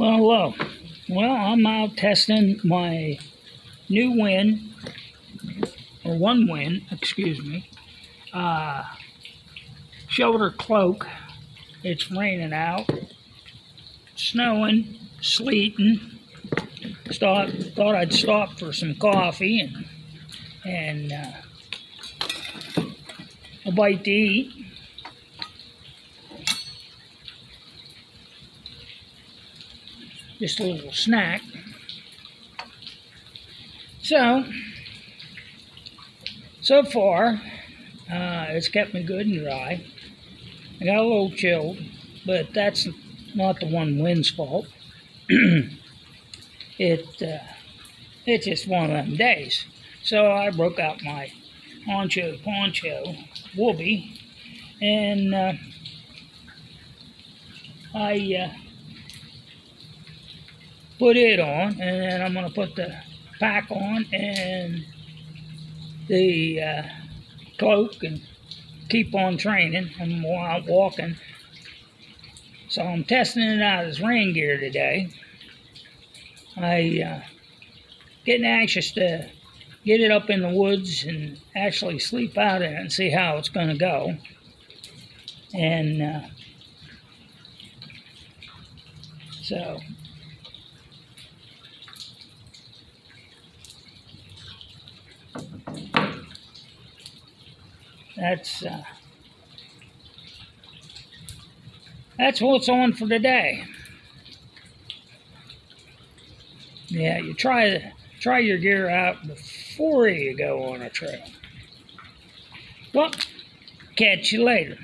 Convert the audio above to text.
Well, hello. Well, I'm out testing my new win, or one win, excuse me, uh, shoulder cloak. It's raining out, snowing, sleeting. Stop, thought I'd stop for some coffee and, and uh, a bite to eat. Just a little snack. So, so far, uh, it's kept me good and dry. I got a little chilled, but that's not the Onewind's fault. it, uh, it's just one of them days. So I broke out my poncho poncho woobie, and uh, I uh, put it on, and then I'm going to put the pack on and the uh, cloak and keep on training. I'm out walking. So I'm testing it out as rain gear today. I uh, getting anxious to get it up in the woods and actually sleep out in it and see how it's going to go. And uh, so that's uh, that's what's on for today. Yeah, you try try your gear out before you go on a trail. Well, catch you later.